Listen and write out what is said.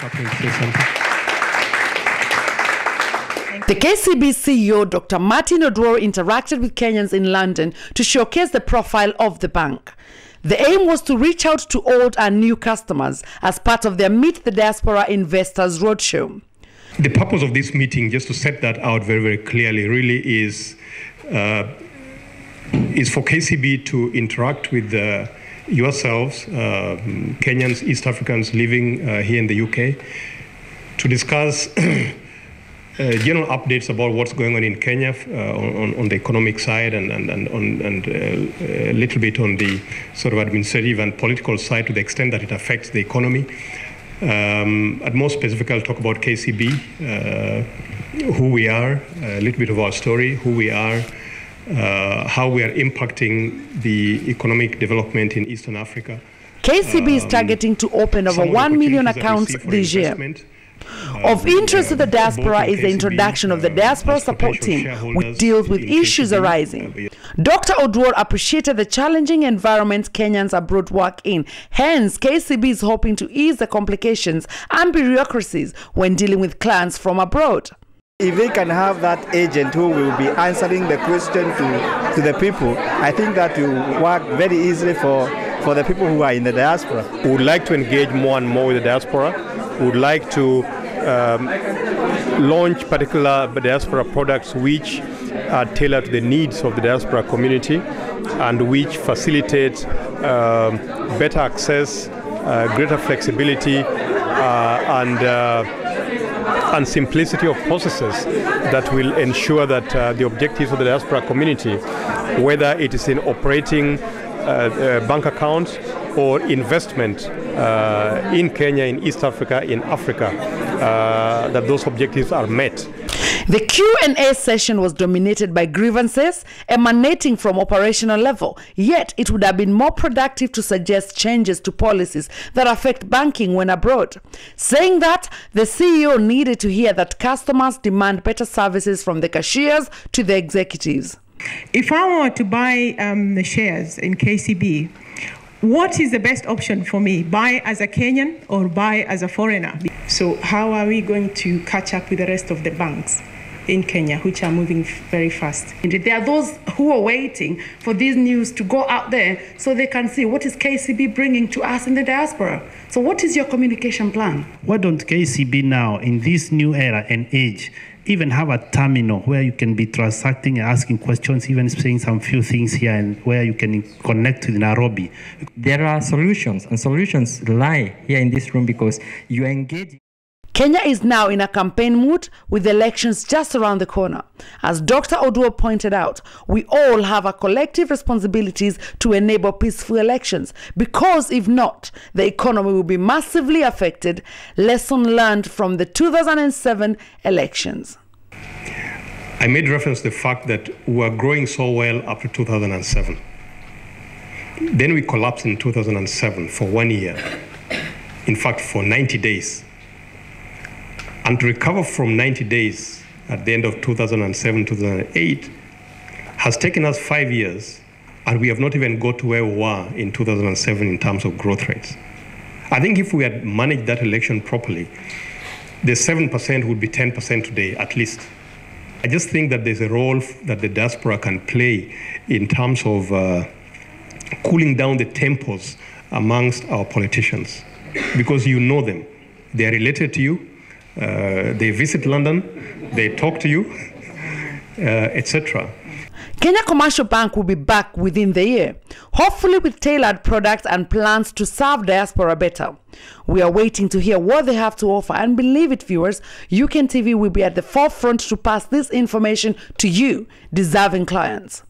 The KCB CEO, Dr. Martin Oduor, interacted with Kenyans in London to showcase the profile of the bank. The aim was to reach out to old and new customers as part of their Meet the Diaspora Investors Roadshow. The purpose of this meeting, just to set that out very, very clearly, really is uh, is for KCB to interact with uh, yourselves, uh, Kenyans, East Africans living uh, here in the UK, to discuss uh, general updates about what's going on in Kenya uh, on, on, the economic side and, and, and, on, and uh, a little bit on the sort of administrative and political side to the extent that it affects the economy. Um, at more specific, I'll talk about KCB, uh, who we are, a little bit of our story, who we are, uh, how we are impacting the economic development in Eastern Africa. KCB um, is targeting to open over 1 million accounts this year. Of interest to the diaspora is the introduction of the diaspora support team, which deals with issues arising. Dr. Oduor appreciated the challenging environment Kenyans abroad work in. Hence, KCB is hoping to ease the complications and bureaucracies when dealing with clients from abroad. If they can have that agent who will be answering the question to, to the people, I think that will work very easily for, for the people who are in the diaspora. We would like to engage more and more with the diaspora. We would like to um, launch particular diaspora products which are tailored to the needs of the diaspora community and which facilitate um, better access, uh, greater flexibility, uh, and uh, and simplicity of processes that will ensure that uh, the objectives of the diaspora community, whether it is in operating uh, uh, bank accounts or investment uh, in Kenya, in East Africa, in Africa, uh, that those objectives are met. The Q&A session was dominated by grievances emanating from operational level, yet it would have been more productive to suggest changes to policies that affect banking when abroad. Saying that, the CEO needed to hear that customers demand better services from the cashiers to the executives. If I were to buy um, the shares in KCB, what is the best option for me? Buy as a Kenyan or buy as a foreigner? So, how are we going to catch up with the rest of the banks? In Kenya, which are moving very fast. And there are those who are waiting for these news to go out there so they can see what is KCB bringing to us in the diaspora. So what is your communication plan? Why don't KCB now, in this new era and age, even have a terminal where you can be transacting and asking questions, even saying some few things here and where you can connect to Nairobi. There are solutions, and solutions lie here in this room because you are engaging. Kenya is now in a campaign mood with elections just around the corner. As Dr. Oduor pointed out, we all have a collective responsibilities to enable peaceful elections because if not, the economy will be massively affected. Lesson learned from the 2007 elections. I made reference to the fact that we were growing so well up to 2007. Then we collapsed in 2007 for one year. In fact, for 90 days. And to recover from 90 days at the end of 2007, 2008 has taken us five years, and we have not even got to where we were in 2007 in terms of growth rates. I think if we had managed that election properly, the 7% would be 10% today, at least. I just think that there's a role that the diaspora can play in terms of uh, cooling down the tempers amongst our politicians because you know them. They are related to you, uh, they visit London, they talk to you, uh, etc. Kenya Commercial Bank will be back within the year, hopefully with tailored products and plans to serve diaspora better. We are waiting to hear what they have to offer and believe it viewers, UKENTV will be at the forefront to pass this information to you, deserving clients.